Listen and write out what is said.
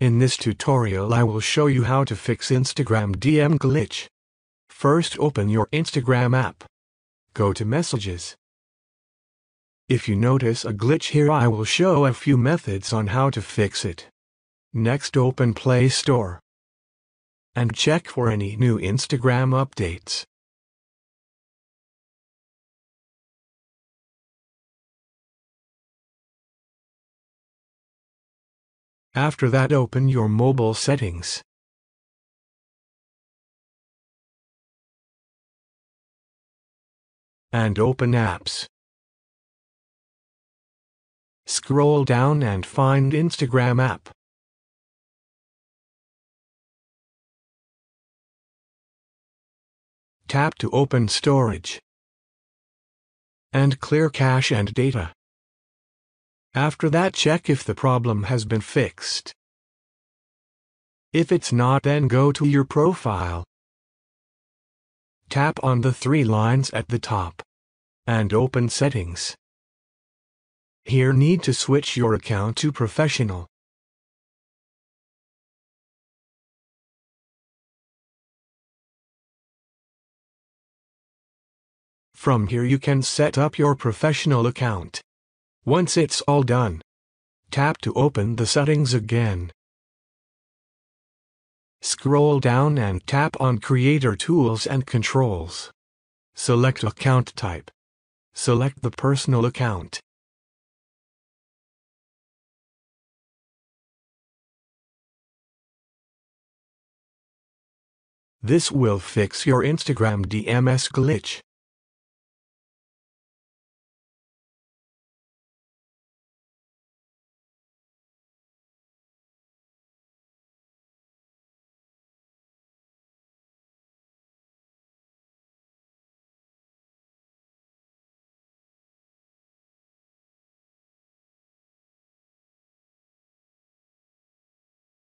In this tutorial I will show you how to fix Instagram DM glitch. First open your Instagram app. Go to Messages. If you notice a glitch here I will show a few methods on how to fix it. Next open Play Store. And check for any new Instagram updates. After that open your mobile settings. And open apps. Scroll down and find Instagram app. Tap to open storage. And clear cache and data. After that check if the problem has been fixed. If it's not then go to your profile. Tap on the three lines at the top. And open settings. Here need to switch your account to professional. From here you can set up your professional account. Once it's all done, tap to open the settings again. Scroll down and tap on Creator Tools and Controls. Select Account Type. Select the personal account. This will fix your Instagram DMS glitch.